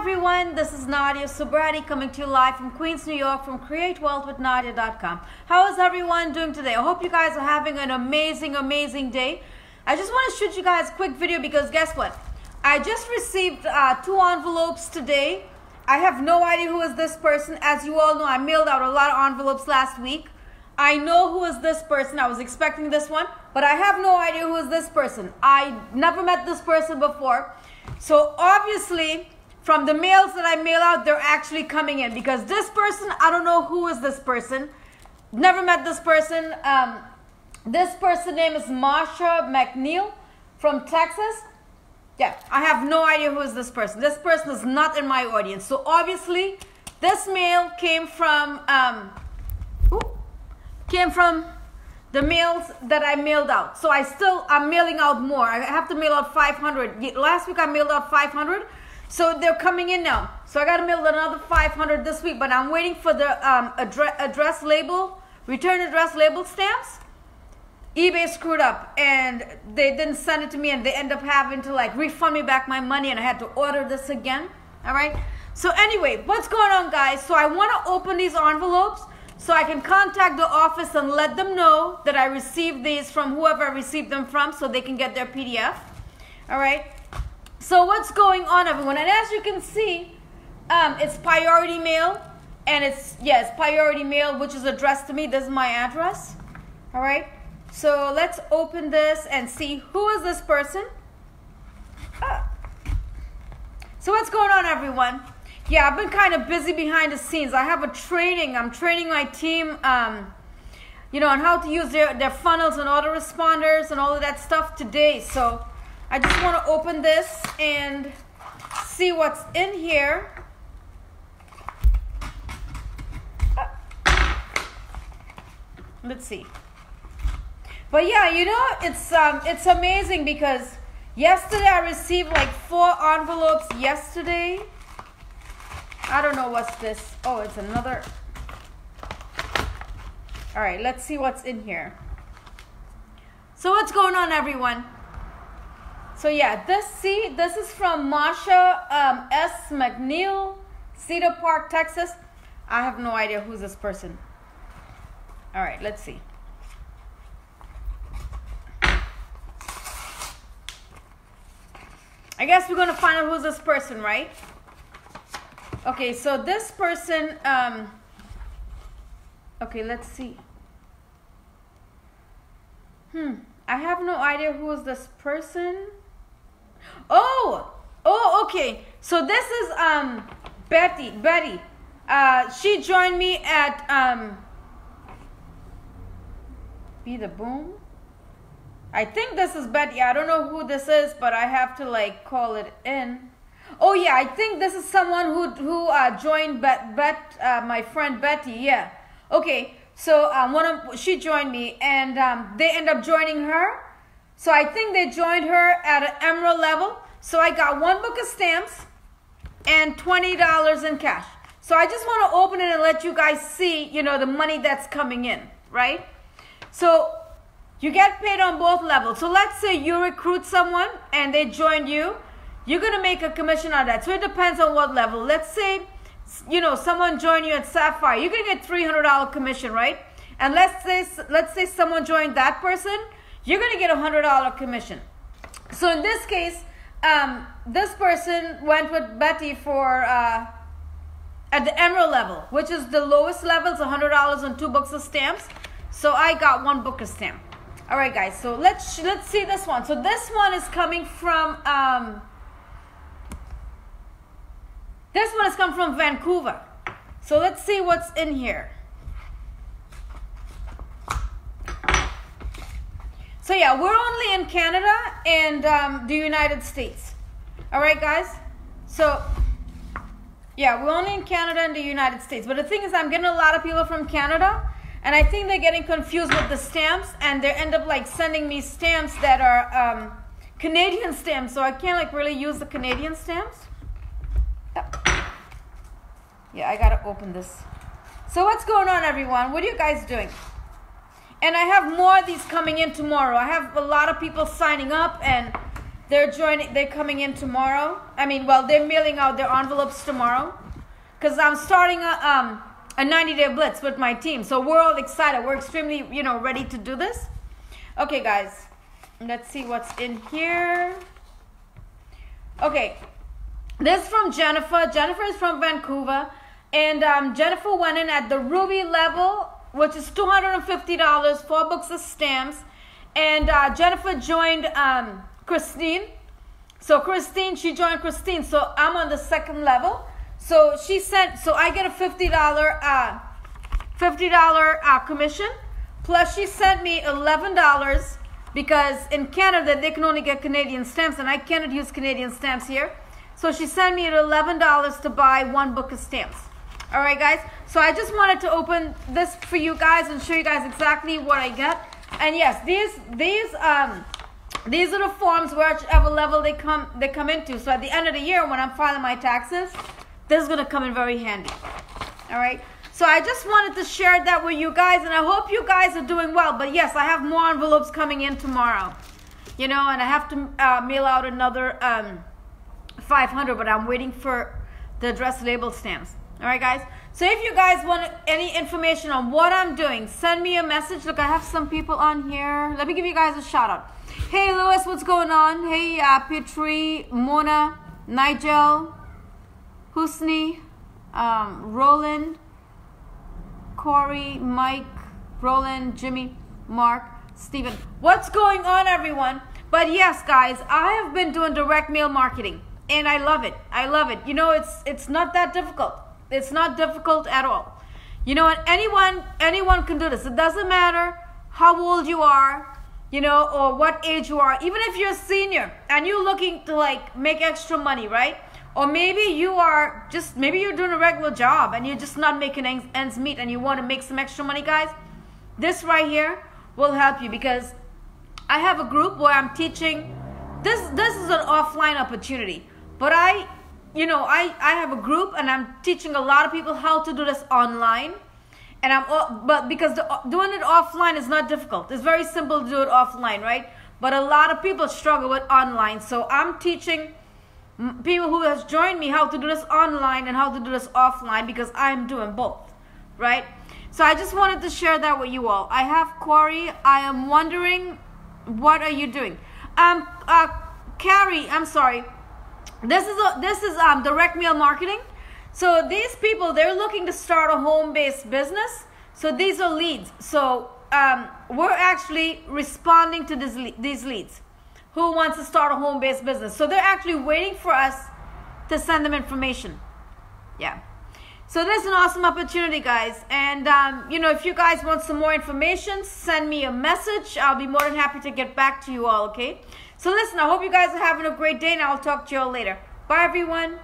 everyone, this is Nadia Subratie coming to you live from Queens, New York from createwealthwithnadia.com. How is everyone doing today? I hope you guys are having an amazing, amazing day. I just want to shoot you guys a quick video because guess what? I just received uh, two envelopes today. I have no idea who is this person. As you all know, I mailed out a lot of envelopes last week. I know who is this person. I was expecting this one, but I have no idea who is this person. I never met this person before. So obviously, from the mails that I mail out, they're actually coming in because this person, I don't know who is this person. Never met this person. Um, this person name is Marsha McNeil from Texas. Yeah, I have no idea who is this person. This person is not in my audience. So obviously, this mail came from um, ooh, came from the mails that I mailed out. So I still I'm mailing out more. I have to mail out 500. Last week I mailed out 500. So they're coming in now. So I got to mail another 500 this week, but I'm waiting for the um, address, address label, return address label stamps. eBay screwed up and they didn't send it to me and they end up having to like refund me back my money and I had to order this again. All right. So anyway, what's going on guys? So I want to open these envelopes so I can contact the office and let them know that I received these from whoever I received them from so they can get their PDF. All right. So what's going on, everyone? And as you can see, um, it's priority mail, and it's yes, priority mail, which is addressed to me. This is my address. All right. So let's open this and see who is this person. Ah. So what's going on, everyone? Yeah, I've been kind of busy behind the scenes. I have a training. I'm training my team, um, you know, on how to use their, their funnels and autoresponders and all of that stuff today. So I just want to open this and see what's in here. Let's see. But yeah, you know, it's um, it's amazing because yesterday I received like four envelopes yesterday. I don't know what's this. Oh, it's another. All right, let's see what's in here. So what's going on, everyone? So yeah, this see, this is from Marsha um, S. McNeil, Cedar Park, Texas. I have no idea who's this person. All right, let's see. I guess we're gonna find out who's this person, right? Okay, so this person, um, okay, let's see. Hmm, I have no idea who is this person. Oh, oh, okay. So this is um Betty. Betty. Uh, she joined me at um. Be the boom. I think this is Betty. I don't know who this is, but I have to like call it in. Oh yeah, I think this is someone who who uh, joined Bet Bet uh, my friend Betty. Yeah. Okay. So um, one of she joined me, and um, they end up joining her so I think they joined her at an emerald level. So I got one book of stamps and $20 in cash. So I just want to open it and let you guys see, you know, the money that's coming in, right? So you get paid on both levels. So let's say you recruit someone and they join you. You're going to make a commission on that. So it depends on what level. Let's say, you know, someone joined you at Sapphire. You're going to get $300 commission, right? And let's say, let's say someone joined that person you're going to get a $100 commission. So in this case, um, this person went with Betty for uh, at the emerald level, which is the lowest level. It's a $100 on two books of stamps. So I got one book of stamp. All right, guys. So let's let's see this one. So this one is coming from um, this one has come from Vancouver. So let's see what's in here. So yeah, we're only in Canada and um, the United States. All right, guys. So yeah, we're only in Canada and the United States. But the thing is, I'm getting a lot of people from Canada, and I think they're getting confused with the stamps, and they end up like sending me stamps that are um, Canadian stamps. So I can't like really use the Canadian stamps. Yeah, I gotta open this. So what's going on, everyone? What are you guys doing? And I have more of these coming in tomorrow. I have a lot of people signing up, and they're joining. They're coming in tomorrow. I mean, well, they're mailing out their envelopes tomorrow, because I'm starting a um a 90 day blitz with my team. So we're all excited. We're extremely you know ready to do this. Okay, guys, let's see what's in here. Okay, this is from Jennifer. Jennifer is from Vancouver, and um, Jennifer went in at the Ruby level, which is two hundred and fifty dollars, four books of stamps, and uh, Jennifer joined. Um, Christine. So Christine, she joined Christine. So I'm on the second level. So she sent, so I get a $50, uh, $50 uh, commission. Plus she sent me $11 because in Canada they can only get Canadian stamps and I cannot use Canadian stamps here. So she sent me $11 to buy one book of stamps. All right, guys. So I just wanted to open this for you guys and show you guys exactly what I get. And yes, these these um these are the forms whichever level they come they come into. So at the end of the year when I'm filing my taxes, this is gonna come in very handy. All right. So I just wanted to share that with you guys, and I hope you guys are doing well. But yes, I have more envelopes coming in tomorrow. You know, and I have to uh, mail out another um, 500, but I'm waiting for the address label stamps. All right, guys. So if you guys want any information on what I'm doing, send me a message. Look, I have some people on here. Let me give you guys a shout out. Hey, Lewis, what's going on? Hey, uh, Petri, Mona, Nigel, Husni, um, Roland, Corey, Mike, Roland, Jimmy, Mark, Stephen. What's going on, everyone? But yes, guys, I have been doing direct mail marketing, and I love it. I love it. You know, it's it's not that difficult. It's not difficult at all. You know, what? anyone anyone can do this. It doesn't matter how old you are you know, or what age you are, even if you're a senior and you're looking to like make extra money, right? Or maybe you are just, maybe you're doing a regular job and you're just not making ends meet and you want to make some extra money, guys. This right here will help you because I have a group where I'm teaching. This this is an offline opportunity, but I, you know, I I have a group and I'm teaching a lot of people how to do this online and I'm but because the, doing it offline is not difficult. It's very simple to do it offline, right? But a lot of people struggle with online. So I'm teaching people who has joined me how to do this online and how to do this offline because I'm doing both, right? So I just wanted to share that with you all. I have Corey. I am wondering, what are you doing? Um, uh, Carrie, I'm sorry. This is a, this is um direct mail marketing. So these people, they're looking to start a home-based business. So these are leads. So um, we're actually responding to this, these leads. Who wants to start a home-based business? So they're actually waiting for us to send them information. Yeah. So this is an awesome opportunity, guys. And um, you know, if you guys want some more information, send me a message. I'll be more than happy to get back to you all. Okay. So listen, I hope you guys are having a great day, and I'll talk to you all later. Bye, everyone.